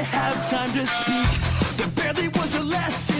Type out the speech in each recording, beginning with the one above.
I have time to speak. There barely was a lesson.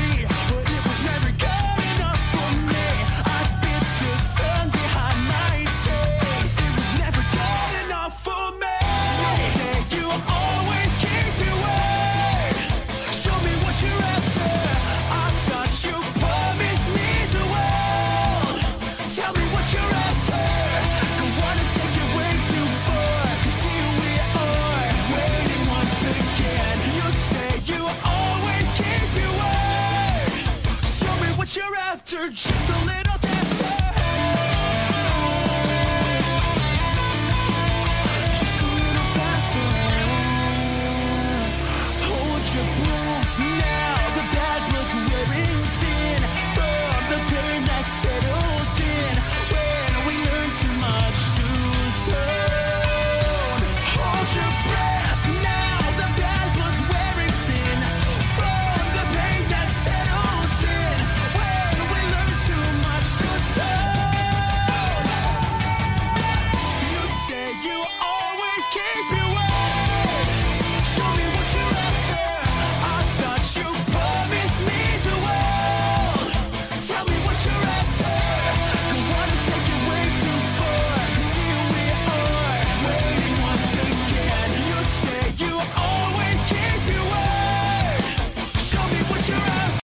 Just a little can't be